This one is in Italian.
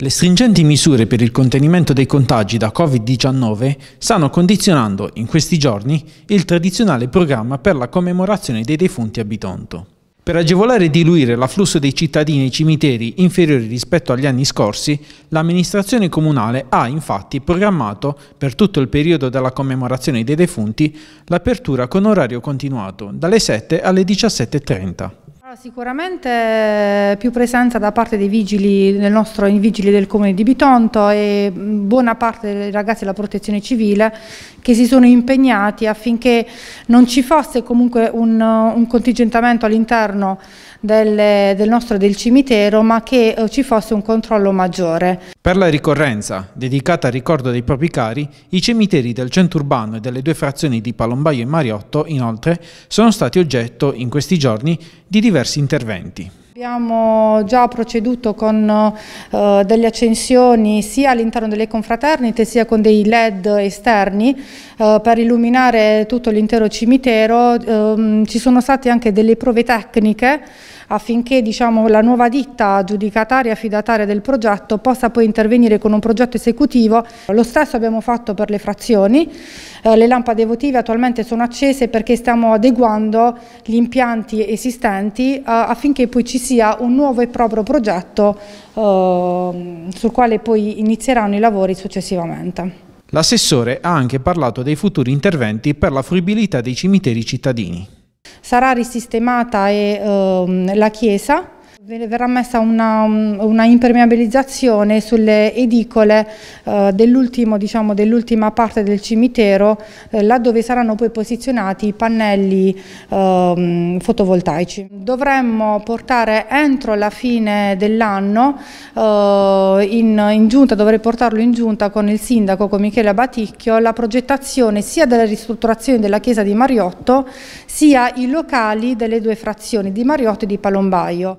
Le stringenti misure per il contenimento dei contagi da Covid-19 stanno condizionando in questi giorni il tradizionale programma per la commemorazione dei defunti a Bitonto. Per agevolare e diluire l'afflusso dei cittadini ai cimiteri inferiori rispetto agli anni scorsi, l'amministrazione comunale ha infatti programmato, per tutto il periodo della commemorazione dei defunti, l'apertura con orario continuato, dalle 7 alle 17.30. Sicuramente più presenza da parte dei vigili, del nostro, i vigili del comune di Bitonto e buona parte dei ragazzi della protezione civile che si sono impegnati affinché non ci fosse comunque un, un contingentamento all'interno del, del, nostro del cimitero ma che eh, ci fosse un controllo maggiore. Per la ricorrenza, dedicata al ricordo dei propri cari, i cimiteri del centro urbano e delle due frazioni di Palombaio e Mariotto, inoltre, sono stati oggetto in questi giorni di diversi interventi. Abbiamo già proceduto con uh, delle accensioni sia all'interno delle confraternite sia con dei led esterni uh, per illuminare tutto l'intero cimitero. Uh, ci sono state anche delle prove tecniche affinché diciamo, la nuova ditta giudicataria affidataria del progetto possa poi intervenire con un progetto esecutivo. Lo stesso abbiamo fatto per le frazioni, eh, le lampade votive attualmente sono accese perché stiamo adeguando gli impianti esistenti eh, affinché poi ci sia un nuovo e proprio progetto eh, sul quale poi inizieranno i lavori successivamente. L'assessore ha anche parlato dei futuri interventi per la fruibilità dei cimiteri cittadini. Sarà risistemata e, ehm, la chiesa Verrà messa una, una, impermeabilizzazione sulle edicole eh, dell'ultima diciamo, dell parte del cimitero, eh, laddove saranno poi posizionati i pannelli eh, fotovoltaici. Dovremmo portare entro la fine dell'anno eh, in, in, giunta, dovrei portarlo in giunta con il sindaco, con Michele Baticchio, la progettazione sia della ristrutturazione della chiesa di Mariotto, sia i locali delle due frazioni di Mariotto e di Palombaio.